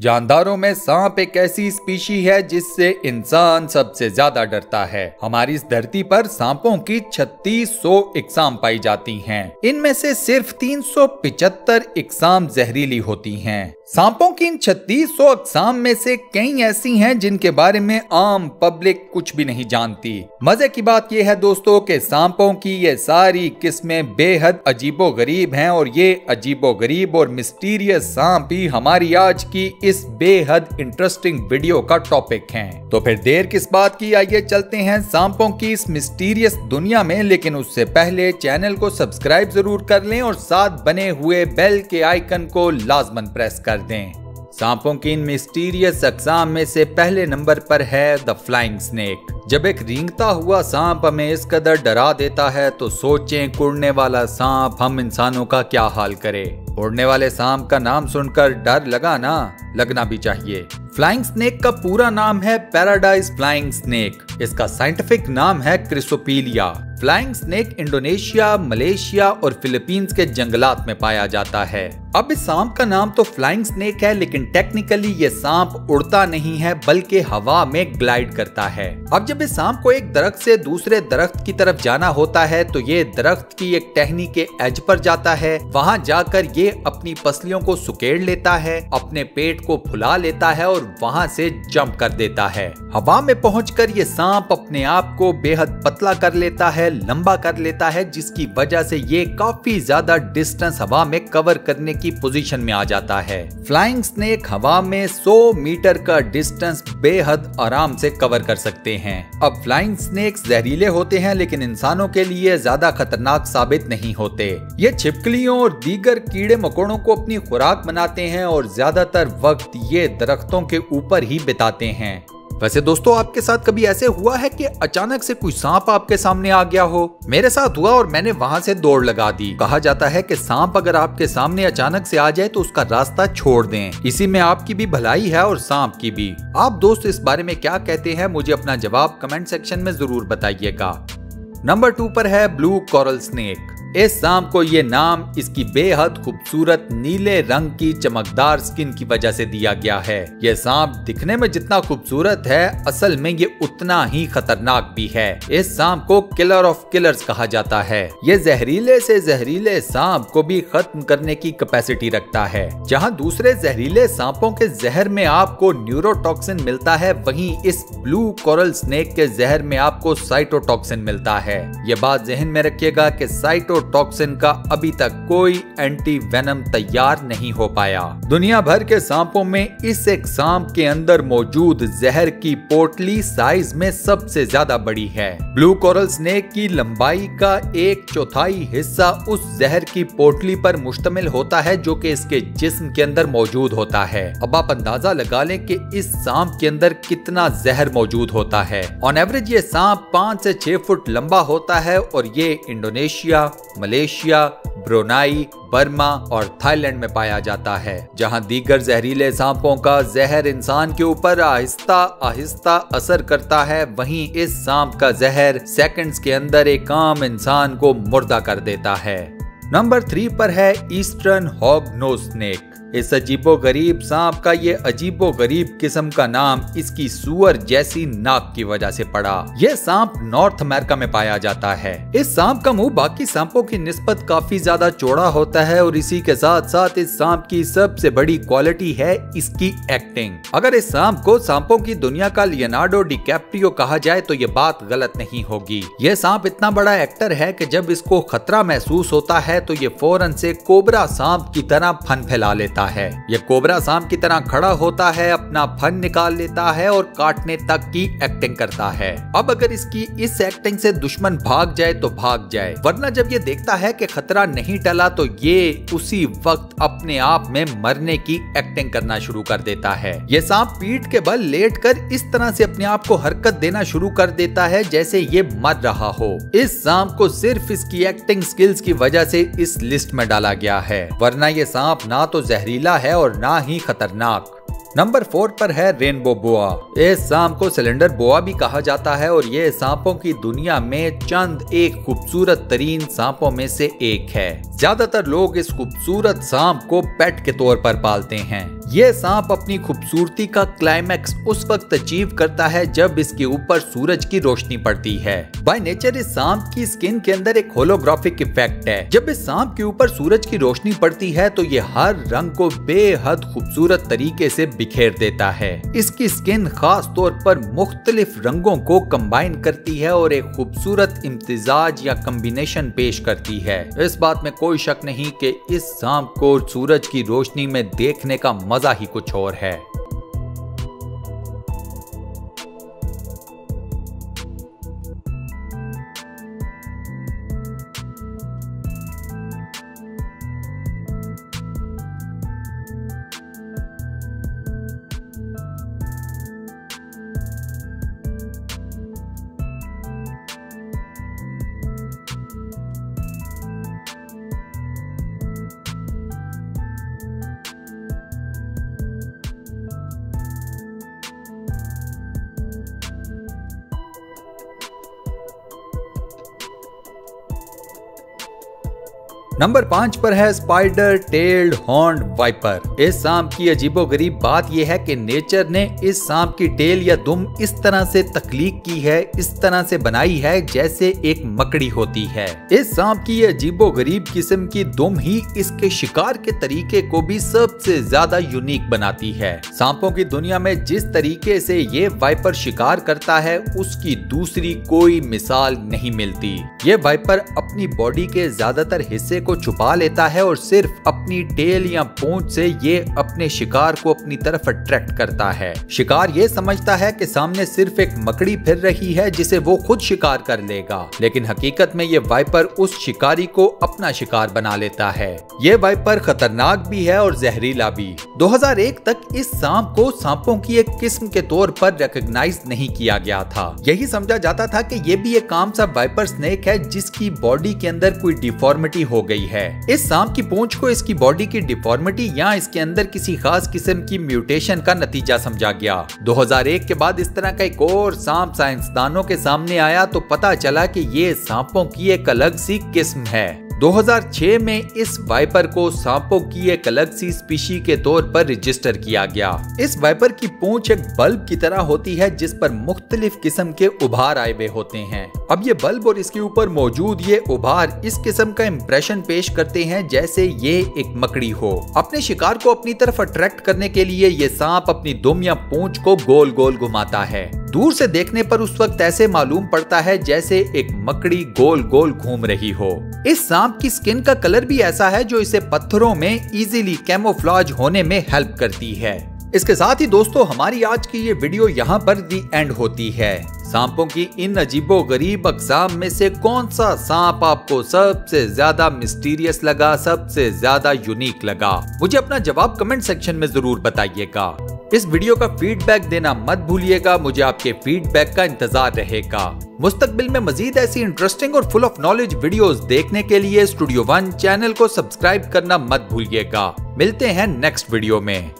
जानदारों में सांप एक ऐसी स्पीशी है जिससे इंसान सबसे ज़्यादा डरता है हमारी इस धरती पर सांपों की 3600 इकसाम पाई जाती हैं। इनमें से सिर्फ़ 375 इकसाम जहरीली होती हैं। सांपों की इन 3600 अकसाम में से कई ऐसी हैं जिनके बारे में आम पब्लिक कुछ भी नहीं जानती। मज़े की बात यह है दोस्तों कि सांपों की ये सारी किस्में बेहद अजीबो गरीब हैं और ये अजीबो गरीब और मिस्टीरियस सांप ही हमारी आज की इस बेहद इंटरेस्टिंग वीडियो का टॉपिक है। तो फिर देर किस बात की? आइए चलते हैं सांपों की इस मिस्टीरियस दुनिया में, लेकिन उससे पहले चैनल को सब्सक्राइब ज़रूर कर लें और साथ बने हुए बेल के आइकन को लाजमन प्रेस कर दें सांपों की इन मिस्टीरियस अकसाम में से पहले नंबर पर है द फ्लाइंग स्नेक। जब एक रेंगता हुआ सांप हमें इस कदर डरा देता है तो सोचें, कुड़ने वाला सांप हम इंसानों का क्या हाल करे? उड़ने वाले सांप का नाम सुनकर डर लगा ना? लगना भी चाहिए। फ्लाइंग स्नेक का पूरा नाम है पैराडाइज फ्लाइंग स्नेक। इसका साइंटिफिक नाम है Chrysopelea. Flying snake Indonesia, Malaysia और फिलीपींस के जंगलात में पाया जाता है। अब इस सांप का नाम तो फ्लाइंग स्नेक है, लेकिन टेक्निकली ये सांप उड़ता नहीं है, बल्कि हवा में ग्लाइड करता है। अब जब इस सांप को एक दरख्त से दूसरे दरख्त की तरफ़ जाना होता है तो ये दरख्त की एक टहनी के एज पर जाता है। वहाँ जाकर ये अपनी पसलियों को सुकेड़ लेता है, अपने पेट को फुला लेता है और वहाँ से जंप कर देता है। हवा में पहुंचकर ये सांप अपने आप को बेहद पतला कर लेता है लंबा कर लेता है, जिसकी वजह से ये काफ़ी ज़्यादा डिस्टेंस हवा में कवर करने की पोजीशन में आ जाता है। फ्लाइंग स्नेक हवा में 100 मीटर का डिस्टेंस बेहद आराम से कवर कर सकते हैं। अब फ्लाइंग स्नेक जहरीले होते हैं, लेकिन इंसानों के लिए ज़्यादा खतरनाक साबित नहीं होते। ये छिपकलियों और दीगर कीड़े मकोड़ों को अपनी खुराक बनाते हैं और ज़्यादातर वक्त ये दरख्तों के ऊपर ही बिताते हैं। वैसे दोस्तों, आपके साथ कभी ऐसे हुआ है कि अचानक से कोई सांप आपके सामने आ गया हो? मेरे साथ हुआ और मैंने वहाँ से दौड़ लगा दी। कहा जाता है कि सांप अगर आपके सामने अचानक से आ जाए तो उसका रास्ता छोड़ दें। इसी में आपकी भी भलाई है और सांप की भी। आप दोस्त, इस बारे में क्या कहते हैं, मुझे अपना जवाब कमेंट सेक्शन में ज़रूर बताइएगा। नंबर टू पर है ब्लू कॉरल स्नेक। इस सांप को ये नाम इसकी बेहद खूबसूरत नीले रंग की चमकदार स्किन की वजह से दिया गया है। यह सांप दिखने में जितना खूबसूरत है, असल में ये उतना ही खतरनाक भी है। इस सांप को किलर ऑफ़ किलर्स कहा जाता है। ये जहरीले से जहरीले सांप को भी खत्म करने की कैपेसिटी रखता है। जहाँ दूसरे जहरीले सांपों के जहर में आपको न्यूरोटॉक्सिन मिलता है, वहीं इस ब्लू कोरल स्नेक के जहर में आपको साइटोटॉक्सिन मिलता है। ये बात जहन में रखिएगा की साइटो टॉक्सिन का अभी तक कोई एंटी वेनम तैयार नहीं हो पाया। दुनिया भर के सांपों में इस एक सांप के अंदर मौजूद जहर की पोटली साइज़ में सबसे ज़्यादा बड़ी है। ब्लू कोरल स्नेक की लंबाई का एक चौथाई हिस्सा उस जहर की पोटली पर मुश्तमिल होता है जो कि इसके जिस्म के अंदर मौजूद होता है। अब आप अंदाज़ा लगा लें कि इस सांप के अंदर कितना जहर मौजूद होता है। ऑन एवरेज ये सांप पाँच से छह फुट लंबा होता है और ये इंडोनेशिया मलेशिया, ब्रोनाई, बर्मा और थाईलैंड में पाया जाता है, जहाँ दीगर जहरीले सांपों का जहर इंसान के ऊपर आहिस्ता आहिस्ता असर करता है। वहीं इस सांप का जहर सेकंड्स के अंदर एक आम इंसान को मुर्दा कर देता है। नंबर थ्री पर है ईस्टर्न हॉग नो स्नेक इस अजीबो गरीब सांप का ये अजीबो गरीब किस्म का नाम इसकी सुअर जैसी नाक की वजह से पड़ा। यह सांप नॉर्थ अमेरिका में पाया जाता है। इस सांप का मुँह बाकी सांपों की निस्बत काफ़ी ज़्यादा चौड़ा होता है और इसी के साथ साथ इस सांप की सबसे बड़ी क्वालिटी है इसकी एक्टिंग। अगर इस सांप को सांपों की दुनिया का लियोनार्डो डिकैप्रियो कहा जाए तो ये बात गलत नहीं होगी। यह सांप इतना बड़ा एक्टर है की जब इसको खतरा महसूस होता है तो ये फ़ौरन से कोबरा सांप की तरह फन फैला लेता लेता है। ये कोबरा सांप की तरह खड़ा होता है, अपना फन निकाल लेता है और काटने तक की एक्टिंग करता है। अब अगर इसकी इस एक्टिंग से दुश्मन भाग जाए तो भाग जाए, वरना जब ये देखता है कि खतरा नहीं टला तो ये उसी वक्त अपने आप में मरने की एक्टिंग करना शुरू कर देता है। ये सांप पीठ के बल लेट कर इस तरह से अपने आप को हरकत देना शुरू कर देता है जैसे ये मर रहा हो। इस सांप को सिर्फ़ इसकी एक्टिंग स्किल्स की वजह से इस लिस्ट में डाला गया है। वरना ये सांप ना तो जहरी जहरीला है और ना ही खतरनाक। नंबर फोर पर है रेनबो बोआ। इस सांप को सिलेंडर बोआ भी कहा जाता है और ये सांपों की दुनिया में चंद एक खूबसूरत तरीन सांपों में से एक है। ज़्यादातर लोग इस खूबसूरत सांप को पेट के तौर पर पालते हैं। ये सांप अपनी खूबसूरती का क्लाइमैक्स उस वक्त अचीव करता है जब इसके ऊपर सूरज की रोशनी पड़ती है। बाय नेचर इस सांप की स्किन के अंदर एक होलोग्राफिक इफ़ेक्ट है। जब इस सांप के ऊपर सूरज की रोशनी पड़ती है तो ये हर रंग को बेहद खूबसूरत तरीके से बिखेर देता है। इसकी स्किन खास तौर पर मुख्तलिफ़ रंगों को कंबाइन करती है और एक खूबसूरत इम्तजाज या कम्बिनेशन पेश करती है। इस बात में कोई शक नहीं कि इस सांप को सूरज की रोशनी में देखने का ही कुछ और है। नंबर पाँच पर है स्पाइडर टेल्ड हॉर्न वाइपर इस सांप की अजीबो गरीब बात यह है कि नेचर ने इस सांप की टेल या दुम इस तरह से तकलीक की है, इस तरह से बनाई है जैसे एक मकड़ी होती है। इस सांप की अजीबो गरीब किस्म की दुम ही इसके शिकार के तरीके को भी सबसे ज़्यादा यूनिक बनाती है। सांपों की दुनिया में जिस तरीके से ये वाइपर शिकार करता है, उसकी दूसरी कोई मिसाल नहीं मिलती। ये वाइपर अपनी बॉडी के ज़्यादातर हिस्से को को छुपा लेता है और सिर्फ़ अपनी टेल या पूंछ से ये अपने शिकार को अपनी तरफ़ अट्रैक्ट करता है। शिकार ये समझता है कि सामने सिर्फ़ एक मकड़ी फिर रही है जिसे वो खुद शिकार कर लेगा। लेकिन हकीकत में ये वाइपर उस शिकारी को अपना शिकार बना लेता है। ये वाइपर खतरनाक भी है और जहरीला भी। 2001 तक इस सांप को सांपों की एक किस्म के तौर पर रिकग्नाइज नहीं किया गया था। यही समझा जाता था कि ये भी एक काम सा वाइपर स्नेक है जिसकी बॉडी के अंदर कोई डिफॉर्मिटी हो गई है। इस सांप की पूंछ को इसकी बॉडी की डिफॉर्मिटी या इसके अंदर किसी खास किस्म की म्यूटेशन का नतीजा समझा गया। 2001 के बाद इस तरह का एक और सांप साइंसदानों के सामने आया तो पता चला कि ये सांपों की एक अलग सी किस्म है। 2006 में इस वाइपर को सांपों की एक अलग सी स्पीशी के तौर पर रजिस्टर किया गया। इस वाइपर की पूंछ एक बल्ब की तरह होती है जिस पर मुख्तलिफ़ किस्म के उभार आए हुए होते हैं। अब ये बल्ब और इसके ऊपर मौजूद ये उभार इस किस्म का इम्प्रेशन पेश करते हैं जैसे ये एक मकड़ी हो। अपने शिकार को अपनी तरफ़ अट्रैक्ट करने के लिए ये सांप अपनी दुम या पूंछ को गोल गोल घुमाता है। दूर से देखने पर उस वक्त ऐसे मालूम पड़ता है जैसे एक मकड़ी गोल गोल घूम रही हो। इस सांप की स्किन का कलर भी ऐसा है जो इसे पत्थरों में इजीली कैमोफ्लाज होने में हेल्प करती है। इसके साथ ही दोस्तों, हमारी आज की ये वीडियो यहाँ पर दी एंड होती है। सांपों की इन अजीबो गरीब अकसाम में से कौन सा सांप आपको सबसे ज़्यादा मिस्टीरियस लगा, सबसे ज़्यादा यूनिक लगा? मुझे अपना जवाब कमेंट सेक्शन में ज़रूर बताइएगा। इस वीडियो का फीडबैक देना मत भूलिएगा, मुझे आपके फीडबैक का इंतज़ार रहेगा। मुस्तकबिल में मजीद ऐसी इंटरेस्टिंग और फुल ऑफ़ नॉलेज वीडियोस देखने के लिए स्टूडियो वन चैनल को सब्सक्राइब करना मत भूलिएगा। मिलते हैं नेक्स्ट वीडियो में।